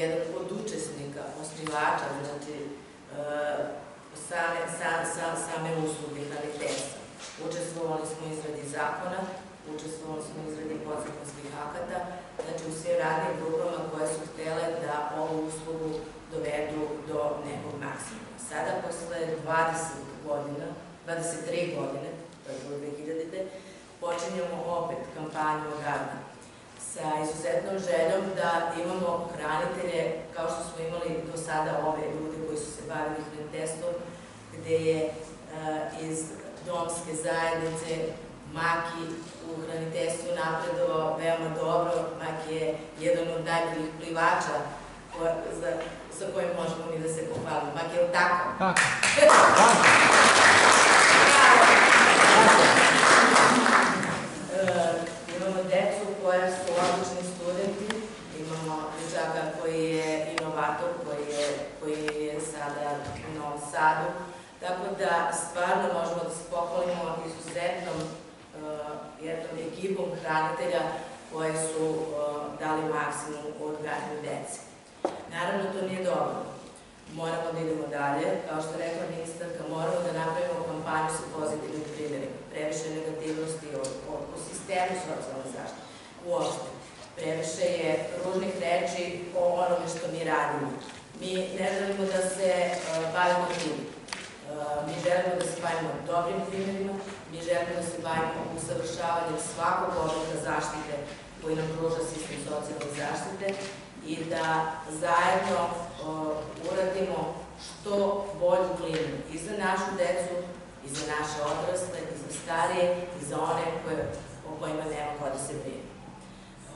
jedan od učesnika, osnivača, znači e, same, sa, sa, same usluge hraniteljstva. Učestvovali smo izradi zakona, učestvovali smo izradi podzakonskih akata, znači u svim radnim grupama koje su htele da ovu uslugu dovedu do nekog maksimuma. Sada, posle 20 godina, 23 godine, to je bilo 2000. počinjemo opet kampanju o sa izuzetnom željom da imamo hranitelje, kao što smo imali do sada ove ljude koji su se bavili hraniteljstvom, gde je uh, iz domske zajednice Maki u hraniteljstvu napredovao veoma dobro. Maki je jedan od najboljih plivača za, sa kojim možemo mi da se pohvalimo. Maki, je li tako? Tako. Tako. imamo decu koja su odlični studenti, imamo dečaka koji je inovator, koji je, koji je sada u Novom Sadu, tako da stvarno možemo da se pohvalimo izuzetnom uh, jednom ekipom hranitelja koje su uh, dali maksimum u odgajanju dece. Naravno, to nije dobro. Moramo da idemo dalje. Kao što rekla ministarka, moramo da napravimo kampanju sa pozitivnim primjerima. Previše negativnosti o, o, o sistemu socijalne zaštite. Uopšte. Previše je ružnih reči o onome što mi radimo. Mi ne želimo da se uh, bavimo tim. Uh, mi želimo da se bavimo dobrim primjerima, mi želimo da se bavimo usavršavanjem svakog oblika zaštite koji nam pruža sistem socijalne zaštite i da zajedno uh, uradimo što bolju klimu i za našu decu, i za naše odrasle, i za starije, i za one o kojima nema ko da se brine.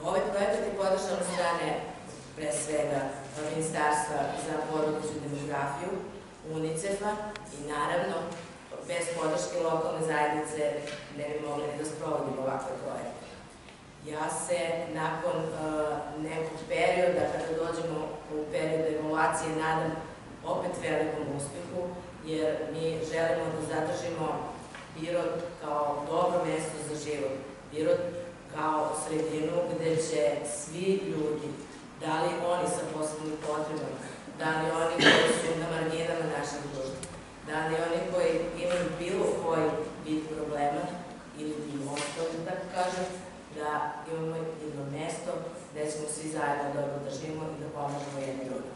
Ovaj projekat je podržan od strane, pre svega, Ministarstva za porodicu i demografiju, UNICEF-a i naravno, bez podrške lokalne zajednice ne bi mogli da sprovodimo ovakve projekte. Ja se nakon uh, nekog perioda, kada dođemo u period evaluacije, nadam opet velikom uspehu, jer mi želimo da zadržimo Pirot kao dobro mesto za život. Pirot kao sredinu gde će svi ljudi, da li oni sa posebnim potrebama, da li oni koji su na marginama našeg društva, da li oni koji imaju bilo koji vid problema ili bi ostali, da kažem, da imamo jedno mesto gde ćemo svi zajedno da održimo i da pomožemo jedni drugim.